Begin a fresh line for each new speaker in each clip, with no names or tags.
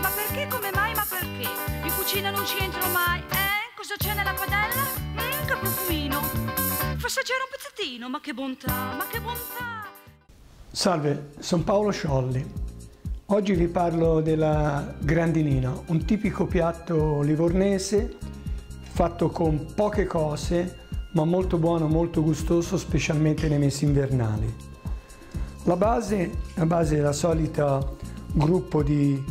Ma perché, come mai, ma perché? In cucina non ci entro mai, eh? Cosa c'è nella padella? Mmm, che profumino. Fa assaggiare un pezzettino, ma che bontà, ma che bontà.
Salve, sono Paolo Sciolli. Oggi vi parlo della grandinina, un tipico piatto livornese fatto con poche cose, ma molto buono, molto gustoso, specialmente nei mesi invernali. La base, la base è la solita gruppo di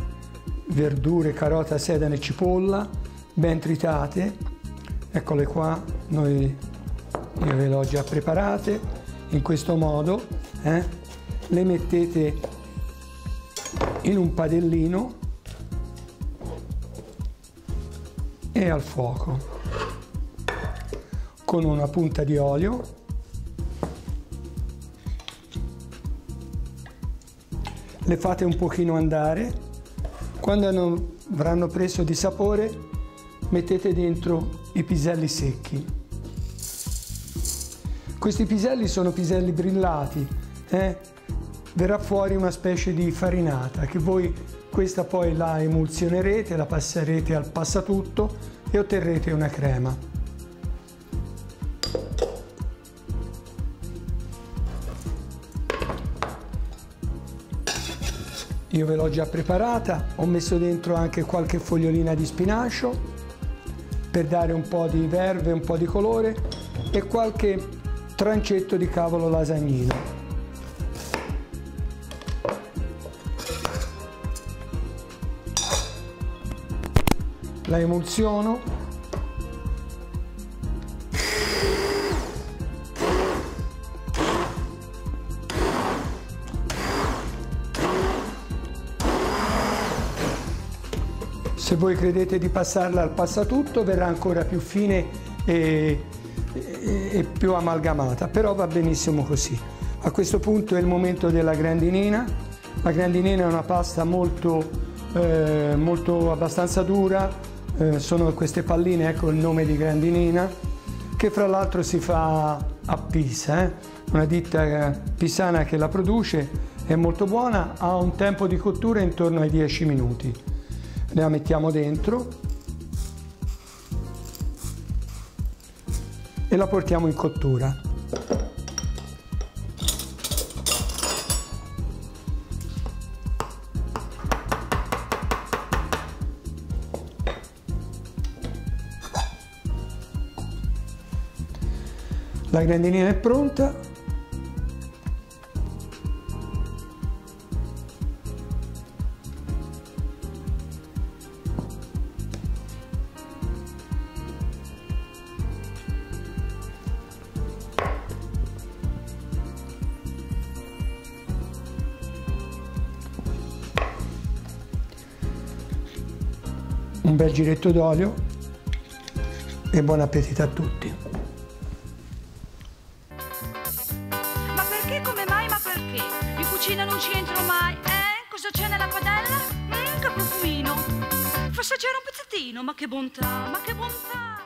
verdure, carota, sedane e cipolla, ben tritate. Eccole qua, noi, io ve le ho già preparate in questo modo. Eh? Le mettete in un padellino e al fuoco con una punta di olio le fate un pochino andare quando avranno preso di sapore mettete dentro i piselli secchi questi piselli sono piselli brillati eh? verrà fuori una specie di farinata che voi questa poi la emulsionerete, la passerete al passatutto e otterrete una crema. Io ve l'ho già preparata, ho messo dentro anche qualche fogliolina di spinacio per dare un po' di verve, un po' di colore e qualche trancetto di cavolo lasagnino. la emulsiono se voi credete di passarla al passatutto verrà ancora più fine e, e, e più amalgamata però va benissimo così a questo punto è il momento della grandinina la grandinina è una pasta molto, eh, molto abbastanza dura eh, sono queste palline, ecco il nome di grandinina, che fra l'altro si fa a Pisa, eh? una ditta pisana che la produce, è molto buona, ha un tempo di cottura intorno ai 10 minuti. La mettiamo dentro e la portiamo in cottura. La grandinina è pronta. Un bel giretto d'olio e buon appetito a tutti.
cucina non ci entro mai, eh? Cosa c'è nella padella? Mmm, che profumino. Fa assaggiare un pezzettino, ma che bontà, ma che bontà.